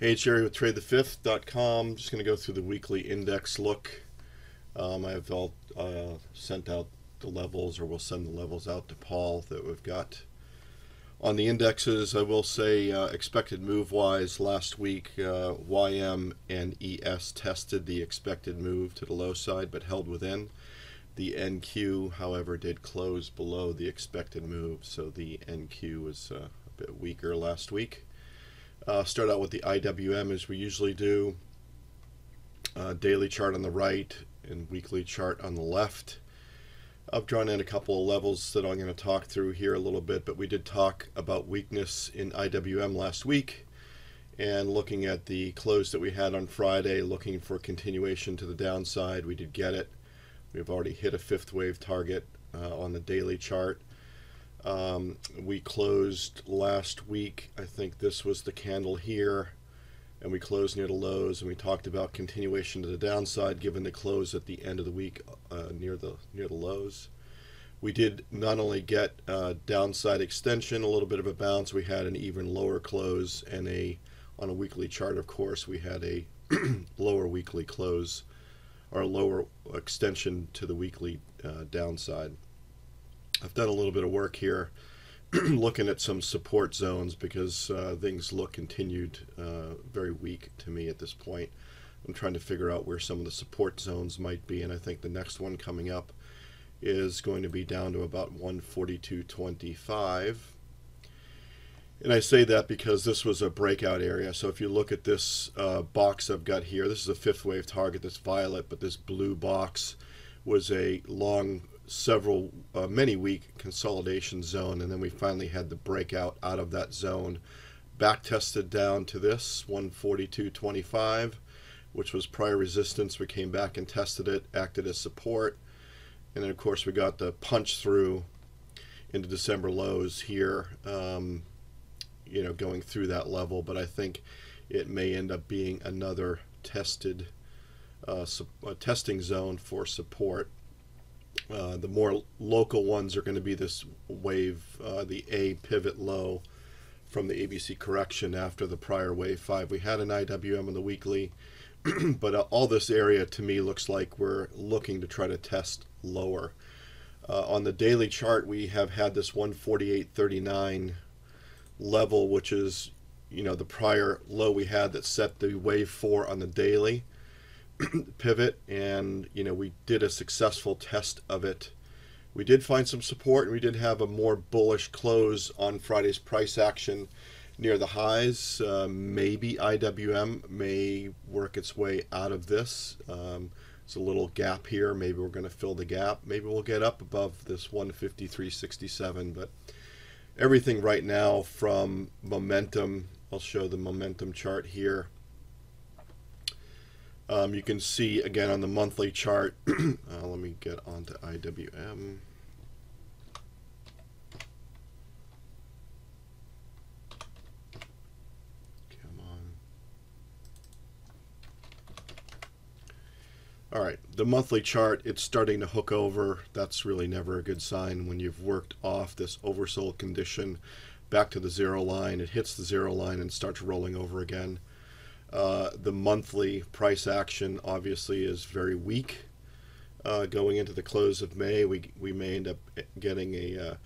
Hey, it's Jerry with TradeTheFifth.com. Just going to go through the weekly index look. Um, I've all uh, sent out the levels, or we'll send the levels out to Paul that we've got on the indexes. I will say, uh, expected move wise, last week uh, YM and ES tested the expected move to the low side, but held within. The NQ, however, did close below the expected move, so the NQ was uh, a bit weaker last week. Uh, start out with the IWM as we usually do. Uh, daily chart on the right and weekly chart on the left. I've drawn in a couple of levels that I'm going to talk through here a little bit, but we did talk about weakness in IWM last week and looking at the close that we had on Friday, looking for continuation to the downside. We did get it. We've already hit a fifth wave target uh, on the daily chart. Um, we closed last week, I think this was the candle here, and we closed near the lows, and we talked about continuation to the downside given the close at the end of the week uh, near the near the lows. We did not only get uh, downside extension, a little bit of a bounce, we had an even lower close, and a on a weekly chart, of course, we had a lower weekly close or lower extension to the weekly uh, downside. I've done a little bit of work here looking at some support zones because uh, things look continued uh, very weak to me at this point. I'm trying to figure out where some of the support zones might be, and I think the next one coming up is going to be down to about 142.25. And I say that because this was a breakout area. So if you look at this uh, box I've got here, this is a fifth wave target this violet, but this blue box was a long several, uh, many week consolidation zone, and then we finally had the breakout out of that zone. Back tested down to this 142.25, which was prior resistance. We came back and tested it, acted as support, and then of course we got the punch through into December lows here. Um, you know, going through that level, but I think it may end up being another tested uh, testing zone for support. Uh, the more local ones are going to be this wave, uh, the A pivot low from the ABC correction after the prior wave 5. We had an IWM on the weekly, but uh, all this area to me looks like we're looking to try to test lower. Uh, on the daily chart, we have had this 148.39 level, which is you know the prior low we had that set the wave 4 on the daily pivot and you know we did a successful test of it. We did find some support and we did have a more bullish close on friday's price action near the highs. Uh, maybe iwm may work its way out of this. Um, it's a little gap here. Maybe we're going to fill the gap. Maybe we'll get up above this 153.67 but everything right now from momentum i'll show the momentum chart here um, you can see again on the monthly chart. uh, let me get onto IWM. Come on. All right, the monthly chart, it's starting to hook over. That's really never a good sign when you've worked off this oversold condition back to the zero line. It hits the zero line and starts rolling over again. Uh, the monthly price action obviously is very weak. Uh, going into the close of May, we, we may end up getting a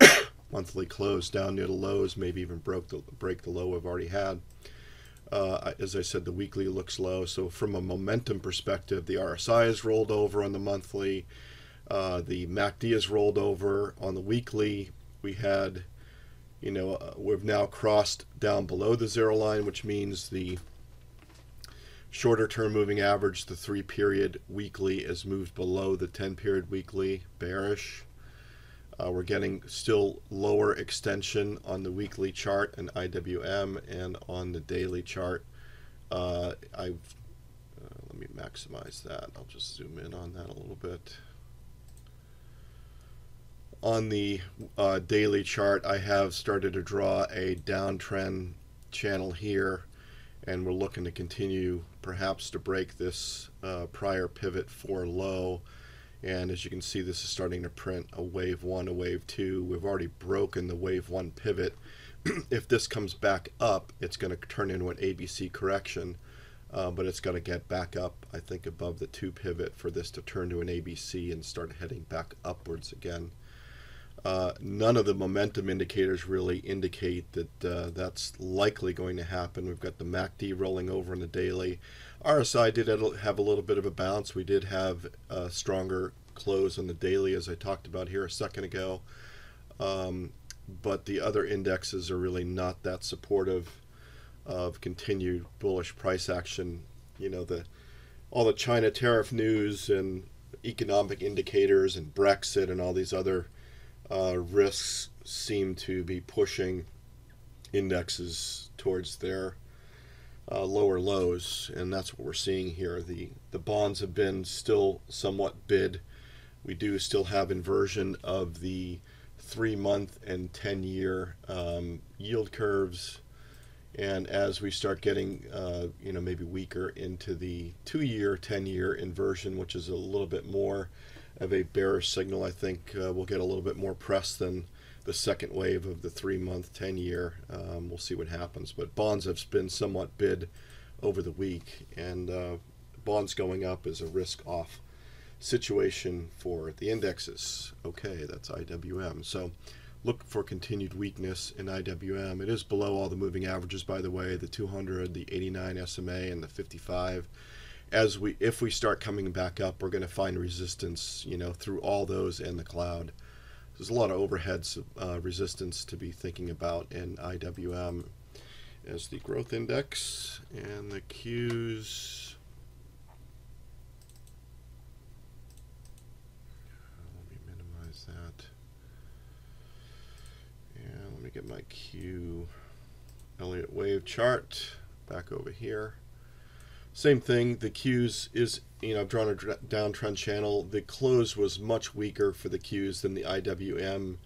uh, monthly close down near the lows, maybe even broke the, break the low we've already had. Uh, as I said, the weekly looks low. So from a momentum perspective, the RSI has rolled over on the monthly. Uh, the MACD has rolled over on the weekly. We had, you know, we've now crossed down below the zero line, which means the Shorter term moving average, the three period weekly is moved below the 10 period weekly, bearish. Uh, we're getting still lower extension on the weekly chart and IWM and on the daily chart. Uh, I've, uh, let me maximize that. I'll just zoom in on that a little bit. On the uh, daily chart, I have started to draw a downtrend channel here and we're looking to continue perhaps to break this uh, prior pivot for low And as you can see, this is starting to print a wave one, a wave two. We've already broken the wave one pivot. if this comes back up, it's going to turn into an ABC correction, uh, but it's going to get back up, I think, above the two pivot for this to turn to an ABC and start heading back upwards again. Uh, none of the momentum indicators really indicate that uh, that's likely going to happen. We've got the MACD rolling over in the daily. RSI did have a little bit of a bounce. We did have a stronger close on the daily, as I talked about here a second ago. Um, but the other indexes are really not that supportive of continued bullish price action. You know, the all the China tariff news and economic indicators and Brexit and all these other uh, risks seem to be pushing indexes towards their uh, lower lows, and that's what we're seeing here. The the bonds have been still somewhat bid. We do still have inversion of the three month and 10 year um, yield curves. And as we start getting, uh, you know, maybe weaker into the two year, 10 year inversion, which is a little bit more of a bearish signal, I think uh, we'll get a little bit more press than the second wave of the three month, 10 year. Um, we'll see what happens. But bonds have been somewhat bid over the week, and uh, bonds going up is a risk off situation for the indexes. Okay, that's IWM. So look for continued weakness in IWM. It is below all the moving averages, by the way, the 200, the 89 SMA, and the 55. As we, if we start coming back up, we're going to find resistance, you know, through all those in the cloud. There's a lot of overhead uh, resistance to be thinking about in IWM as the growth index and the Qs Let me minimize that. And let me get my Q Elliott wave chart back over here. Same thing, the Qs is, you know, I've drawn a downtrend channel. The close was much weaker for the Qs than the IWM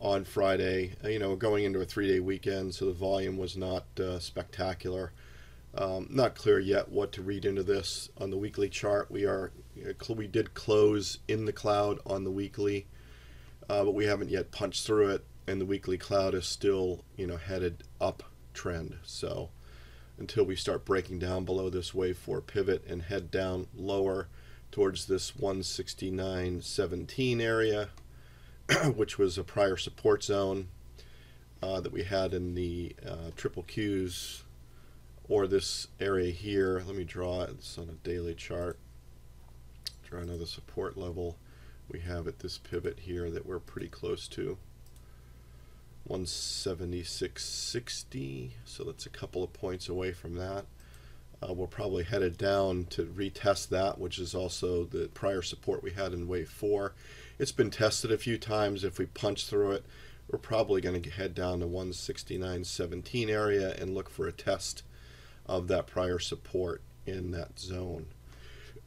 on Friday. Uh, you know, going into a three-day weekend, so the volume was not uh, spectacular. Um, not clear yet what to read into this on the weekly chart. We are we did close in the cloud on the weekly, uh, but we haven't yet punched through it and the weekly cloud is still you know headed up trend so until we start breaking down below this wave 4 pivot and head down lower towards this 169.17 area which was a prior support zone uh, that we had in the uh, triple Qs or this area here. Let me draw it. On a daily chart. Draw another support level. We have at this pivot here that we're pretty close to 176.60 so that's a couple of points away from that. Uh, we're probably headed down to retest that which is also the prior support we had in wave 4 it's been tested a few times. If we punch through it we're probably going to head down to 169.17 area and look for a test of that prior support in that zone.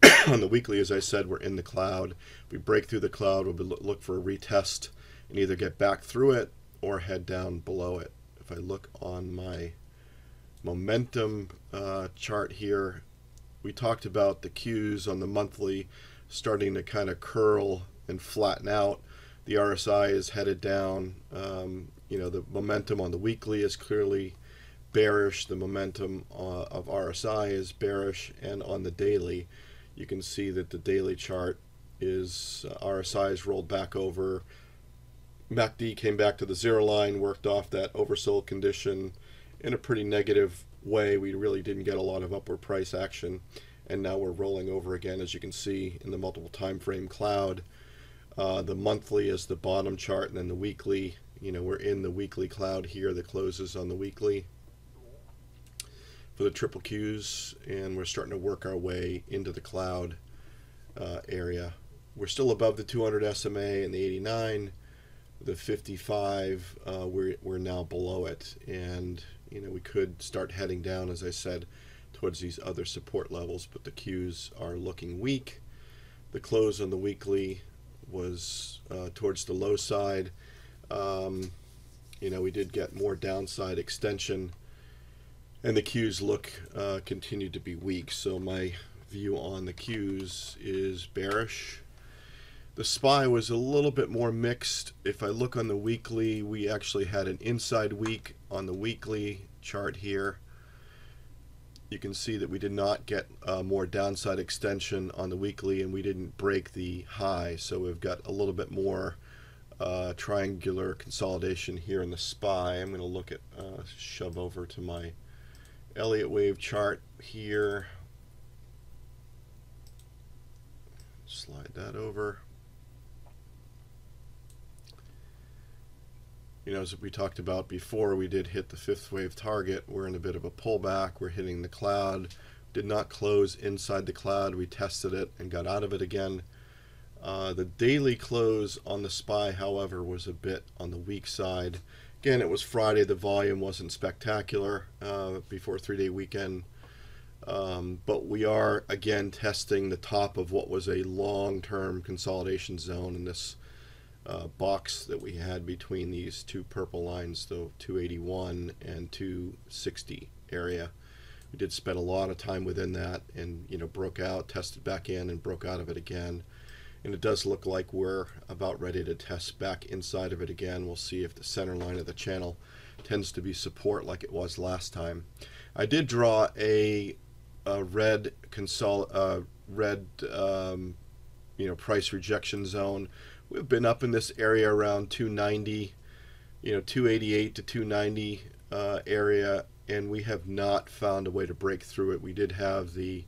On the weekly as I said we're in the cloud. We break through the cloud we'll look for a retest and either get back through it or head down below it. If I look on my momentum uh, chart here, we talked about the Qs on the monthly starting to kind of curl and flatten out. The RSI is headed down. Um, you know, the momentum on the weekly is clearly bearish. The momentum uh, of RSI is bearish. And on the daily, you can see that the daily chart is uh, RSI is rolled back over MACD came back to the zero line, worked off that oversold condition in a pretty negative way. We really didn't get a lot of upward price action, and now we're rolling over again, as you can see in the multiple time frame cloud. Uh, the monthly is the bottom chart, and then the weekly. You know, we're in the weekly cloud here that closes on the weekly for the triple Qs, and we're starting to work our way into the cloud uh, area. We're still above the 200 SMA and the 89 the 55 uh, we're, we're now below it. And you know we could start heading down as I said towards these other support levels but the Qs are looking weak. The close on the weekly was uh, towards the low side. Um, you know we did get more downside extension and the Qs look uh, to be weak. So my view on the Qs is bearish The SPY was a little bit more mixed. If I look on the weekly, we actually had an inside week on the weekly chart here. You can see that we did not get uh, more downside extension on the weekly and we didn't break the high. So we've got a little bit more uh, triangular consolidation here in the SPY. I'm going to look at, uh, shove over to my Elliott wave chart here. Slide that over. You know, as we talked about before, we did hit the fifth wave target. We're in a bit of a pullback. We're hitting the cloud. Did not close inside the cloud. We tested it and got out of it again. Uh, the daily close on the SPY, however, was a bit on the weak side. Again, it was Friday. The volume wasn't spectacular uh, before three-day weekend. Um, but we are, again, testing the top of what was a long-term consolidation zone in this uh, box that we had between these two purple lines, the 281 and 260 area. We did spend a lot of time within that and you know broke out, tested back in and broke out of it again. And it does look like we're about ready to test back inside of it again. We'll see if the center line of the channel tends to be support like it was last time. I did draw a, a red consol uh, red um, you know price rejection zone we've been up in this area around 290, you know, 288 to 290 uh, area, and we have not found a way to break through it. We did have the,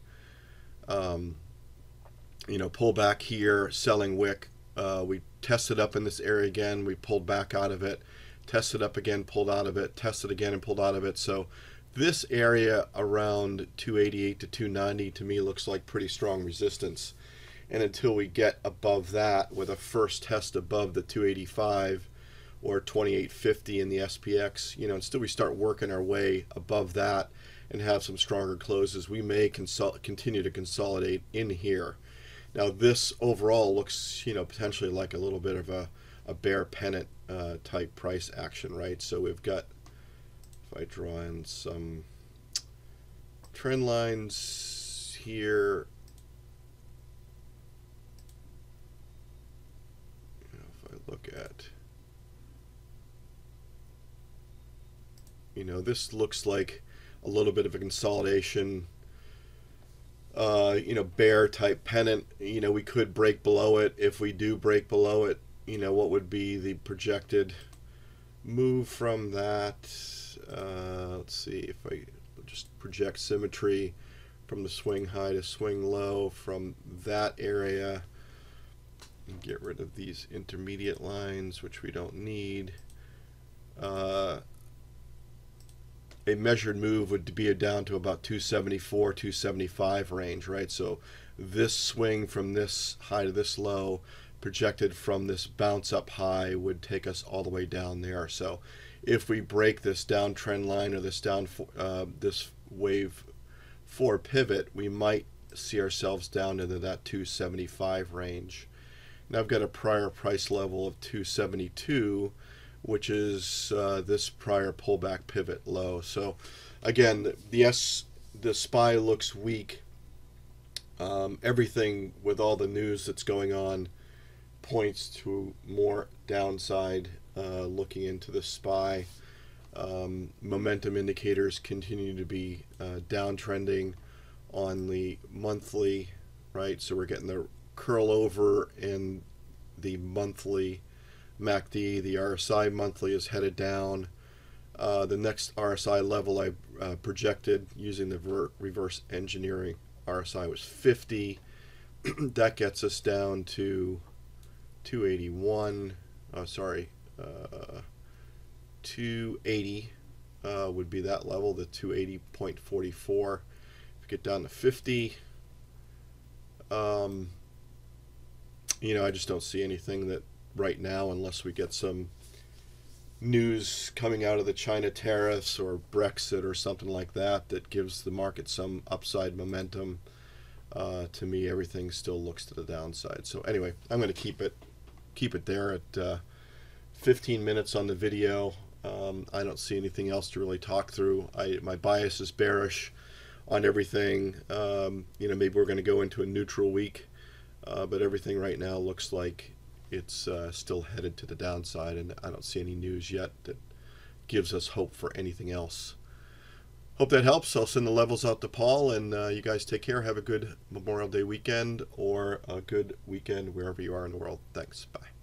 um, you know, pull back here, selling wick. Uh, we tested up in this area again. We pulled back out of it, tested up again, pulled out of it, tested again, and pulled out of it. So this area around 288 to 290 to me looks like pretty strong resistance and until we get above that with a first test above the 285 or 2850 in the SPX, you know, until we start working our way above that and have some stronger closes, we may continue to consolidate in here. Now, this overall looks, you know, potentially like a little bit of a, a bear pennant uh, type price action, right? So we've got, if I draw in some trend lines here, look at. You know, this looks like a little bit of a consolidation, uh, you know, bear type pennant. You know, we could break below it. If we do break below it, you know, what would be the projected move from that? Uh, let's see if I just project symmetry from the swing high to swing low from that area and get rid of these intermediate lines, which we don't need. Uh, a measured move would be down to about 274, 275 range, right? So this swing from this high to this low projected from this bounce up high would take us all the way down there. So if we break this downtrend line or this down uh, this wave four pivot, we might see ourselves down into that 275 range. Now I've got a prior price level of 272, which is uh, this prior pullback pivot low. So again, the S, the SPY looks weak. Um, everything with all the news that's going on points to more downside uh, looking into the SPY. Um, momentum indicators continue to be uh, downtrending on the monthly, right? So we're getting the curl over in the monthly MACD. The RSI monthly is headed down. Uh, the next RSI level I uh, projected using the reverse engineering RSI was 50. that gets us down to 281. Oh, sorry, uh, 280 uh, would be that level, the 280.44. If you get down to 50, um, you know, I just don't see anything that right now, unless we get some news coming out of the China tariffs or Brexit or something like that that gives the market some upside momentum. Uh, to me, everything still looks to the downside. So anyway, I'm going to keep it keep it there at uh, 15 minutes on the video. Um, I don't see anything else to really talk through. I, my bias is bearish on everything. Um, you know, maybe we're going to go into a neutral week uh, but everything right now looks like it's uh, still headed to the downside, and I don't see any news yet that gives us hope for anything else. Hope that helps. I'll send the levels out to Paul, and uh, you guys take care. Have a good Memorial Day weekend or a good weekend wherever you are in the world. Thanks. Bye.